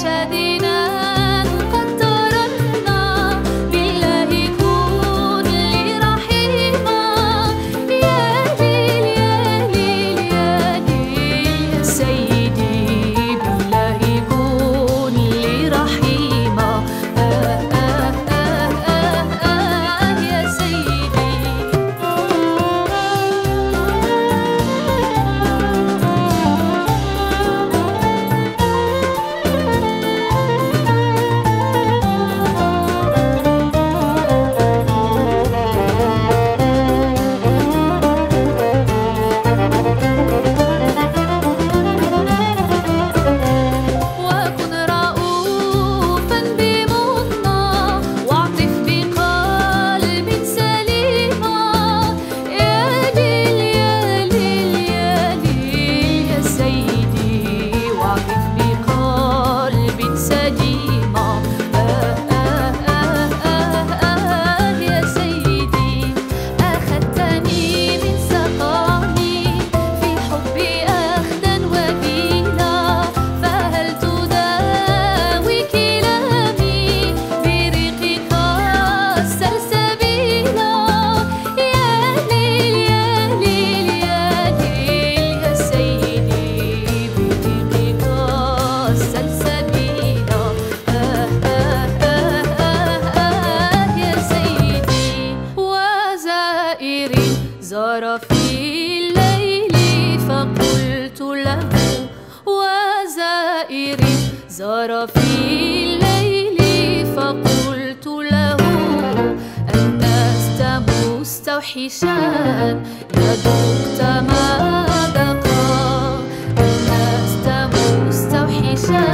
deixa الجزائر زار في الليل فقلت له أنت مستوحشا يا ما بقى؟ أنت مستوحشا